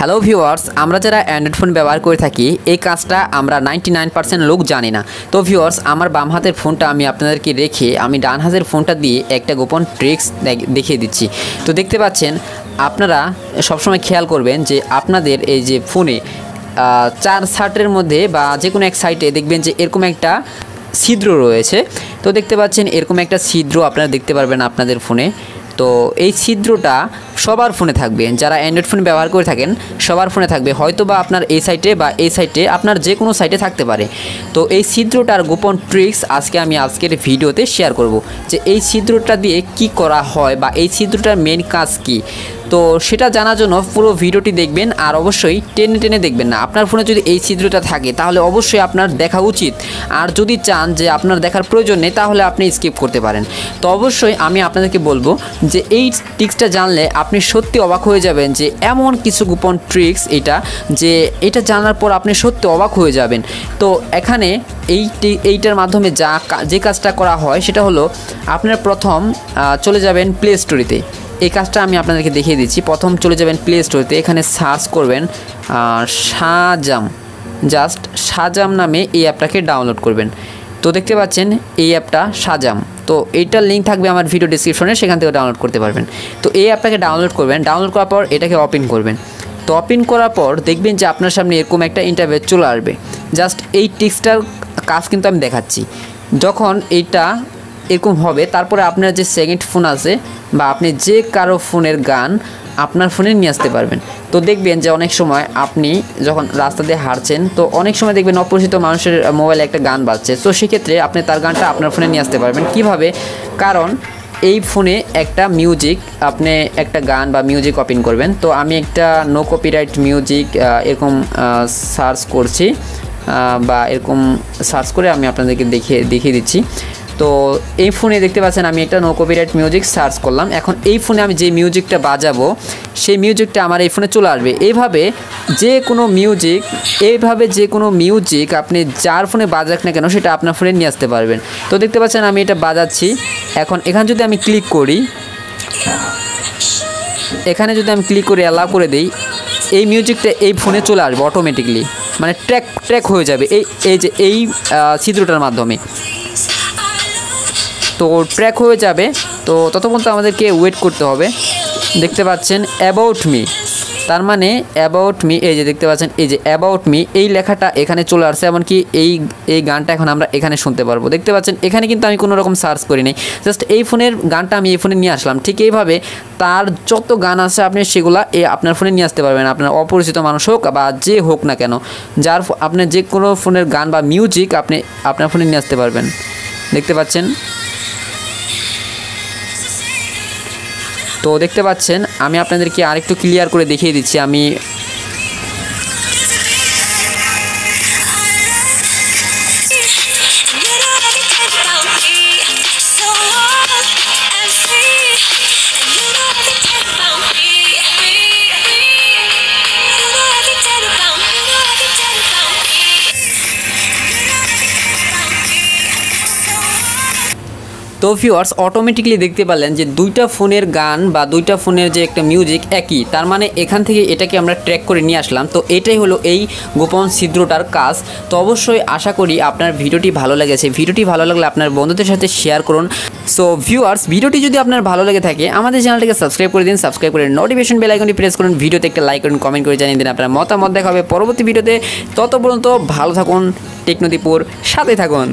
Hello viewers আমরা যারা Android phone ব্যবহার করে থাকি, এই কাজটা আমরা নাইনটি লোক জানি না। তো ভিউয়ার্স আমার বাম হাতের ফোনটা আমি আপনাদেরকে রেখে আমি ডান হাতের ফোনটা দিয়ে একটা গোপন ট্রিক্স দেখিয়ে দিচ্ছি। তো দেখতে পাচ্ছেন, আপনারা সবসময় খেয়াল করবেন যে আপনাদের এই যে ফোনে চার শার্টের মধ্যে বা যে কোনো এক সাইটে দেখবেন যে এরকম একটা ছিদ্র রয়েছে। তো দেখতে পাচ্ছেন, এরকম একটা ছিদ্র আপনারা দেখতে পারবেন আপনাদের ফোনে তো এই ছিদ্রটা সবার ফোনে থাকবে। যারা অ্যান্ড্রয়েড ফোন ব্যবহার করে থাকেন, সবার ফোনে থাকবে। হয়তো বা আপনার এই সাইটে বা এই সাইটে আপনার যে কোনো সাইটে থাকতে পারে। তো এই ছিদ্রটার গোপন ট্রিক্স আজকে আমি আজকের ভিডিওতে শেয়ার করব যে এই ছিদ্রটা দিয়ে কি করা হয় বা এই ছিদ্রটার মেন কাজ কি। তো সেটা জানার জন্য পুরো ভিডিওটি দেখবেন আর অবশ্যই টেনে টেনে দেখবেন না। আপনার ফোনে যদি এই ছিদ্রটা থাকে, তাহলে অবশ্যই আপনার দেখা উচিত। আর যদি চান যে আপনার দেখার প্রয়োজন নেই, তাহলে আপনি স্কিপ করতে পারেন। তো অবশ্যই আমি আপনাদেরকে বলব যে এই ট্রিক্সটা জানলে আপনি সত্যি অবাক হয়ে যাবেন যে এমন কিছু গোপন ট্রিক্স এটা, যে এটা জানার পর আপনি সত্যি অবাক হয়ে যাবেন। তো এখানে এই এইটার মাধ্যমে যা যে কাজটা করা হয় সেটা হলো আপনার প্রথম চলে যাবেন প্লে স্টোরিতে এই কাজটা আমি আপনাদেরকে দেখিয়ে দিচ্ছি। প্রথম চলে যাবেন প্লে স্টোরিতে এখানে সার্চ করবেন শাহজাম। জাস্ট শাহজাম নামে এই অ্যাপটাকে ডাউনলোড করবেন। তো দেখতে পাচ্ছেন এই অ্যাপটা সাজাম তো এইটার লিঙ্ক থাকবে আমার ভিডিও ডিসক্রিপশনে সেখান থেকে ডাউনলোড করতে পারবেন। তো এই অ্যাপটাকে ডাউনলোড করবেন ডাউনলোড করার পর এটাকে ওপেন করবেন। তো ওপেন করার পর দেখবেন যে আপনার সামনে এরকম একটা ইন্টারভেট চলে আসবে। জাস্ট এই টিক্সটার কাজ কিন্তু আমি দেখাচ্ছি। যখন এইটা এরকম হবে। তারপরে আপনার যে সেকেন্ড ফোন আছে বা আপনি যে কারও ফোনের গান আপনার ফোনে নিয়ে আসতে পারবেন। তো দেখবেন যে অনেক সময় আপনি যখন রাস্তা দিয়ে হাঁটছেন, তো অনেক সময় দেখবেন অপরিচিত মানুষের মোবাইলে একটা গান বাজছে। তো সেক্ষেত্রে আপনি তার গানটা আপনার ফোনে নিয়ে আসতে পারবেন। কীভাবে? কারণ এই ফোনে একটা মিউজিক আপনি একটা গান বা মিউজিক ওপেন করবেন। তো আমি একটা নো কপিরাইট মিউজিক এরকম সার্চ করছি বা এরকম সার্চ করে আমি আপনাদেরকে দেখিয়ে দেখিয়ে দিচ্ছি। তো এই ফোনে দেখতে পাচ্ছেন আমি একটা নো কপিরাইট মিউজিক সার্চ করলাম। এখন এই ফোনে আমি যে মিউজিকটা বাজাবো, সেই মিউজিকটা আমার এই ফোনে চলে আসবে। এইভাবে যে কোনো মিউজিক এইভাবে যে কোনো মিউজিক আপনি যার ফোনে বাজাক না কেন সেটা আপনার ফোনে নিয়ে আসতে পারবেন। তো দেখতে পাচ্ছেন আমি এটা বাজাচ্ছি। এখন এখানে যদি আমি ক্লিক করি, এখানে যদি আমি ক্লিক করে অ্যালাউ করে দিই, এই মিউজিকটা এই ফোনে চলে আসবে অটোমেটিকলি মানে ট্র্যাক ট্র্যাক হয়ে যাবে। এই এই যে এই চিত্রটার মাধ্যমে। তো ট্র্যাক হয়ে যাবে। তো ততক্ষণ তো আমাদেরকে ওয়েট করতে হবে। দেখতে পাচ্ছেন অ্যাবাউট মি তার মানে অ্যাবাউট মি এই যে দেখতে পাচ্ছেন, এই যে অ্যাবাউট মি এই লেখাটা এখানে চলে আসছে। এমনকি এই এই গানটা এখন আমরা এখানে শুনতে পারব। দেখতে পাচ্ছেন, এখানে কিন্তু আমি কোনো রকম সার্চ করিনি। জাস্ট এই ফোনের গানটা আমি এই ফোনে নিয়ে আসলাম। ঠিক এইভাবে তার যত গান আছে আপনি সেগুলা এ আপনার ফোনে নিয়ে আসতে পারবেন। আপনার অপরিচিত মানুষ হোক বা যে হোক না কেন, যার ফো- আপনি যে কোনো ফোনের গান বা মিউজিক আপনি আপনার ফোনে নিয়ে আসতে পারবেন। দেখতে পাচ্ছেন তো দেখতে পাচ্ছেন আমি আপনাদেরকে আরেকটু ক্লিয়ার করে দেখিয়ে দিচ্ছি। আমি তো ভিউয়ার্স অটোমেটিকলি দেখতে পারলেন যে দুইটা ফোনের গান বা দুইটা ফোনের যে একটা মিউজিক একই। তার মানে এখান থেকে এটাকে আমরা ট্র্যাক করে নিয়ে আসলাম। তো এটাই হলো এই গোপন ছিদ্রটার কাজ। তো অবশ্যই আশা করি আপনার ভিডিওটি ভালো লেগেছে। ভিডিওটি ভালো লাগলে আপনার বন্ধুদের সাথে শেয়ার করুন। সো ভিউয়ার্স ভিডিওটি যদি আপনার ভালো লেগে থাকে, আমাদের চ্যানেলটিকে সাবস্ক্রাইব করে দিন। সাবস্ক্রাইব করে নোটিফিকেশন বেল আইকনটি প্রেস করুন। ভিডিওতে একটা লাইক করুন কমেন্ট করে জানিয়ে দিন আপনার মতামত দেখা হবে পরবর্তী ভিডিওতে। তত পর্যন্ত ভালো থাকুন, টেকনোদীপুর, সাথে থাকুন।